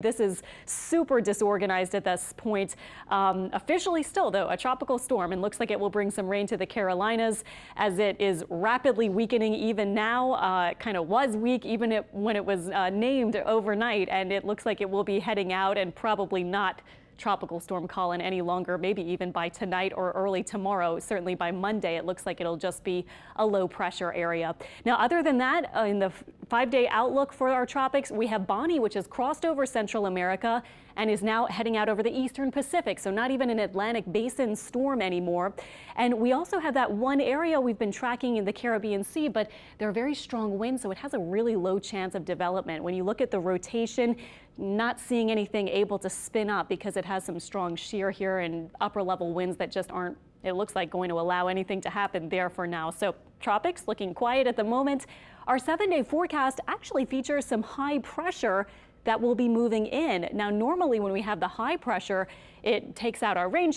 This is super disorganized at this point. Um, officially still, though, a tropical storm and looks like it will bring some rain to the Carolinas as it is rapidly weakening even now. Uh, kind of was weak even it, when it was uh, named overnight, and it looks like it will be heading out and probably not tropical storm Colin any longer, maybe even by tonight or early tomorrow. Certainly by Monday, it looks like it'll just be a low pressure area. Now, other than that, uh, in the five day outlook for our tropics, we have Bonnie, which has crossed over Central America and is now heading out over the eastern Pacific. So not even an Atlantic basin storm anymore. And we also have that one area we've been tracking in the Caribbean Sea, but there are very strong winds, so it has a really low chance of development. When you look at the rotation, not seeing anything able to spin up because it has some strong shear here and upper level winds that just aren't it looks like going to allow anything to happen there for now. So tropics looking quiet at the moment. Our seven day forecast actually features some high pressure that will be moving in. Now, normally when we have the high pressure, it takes out our rain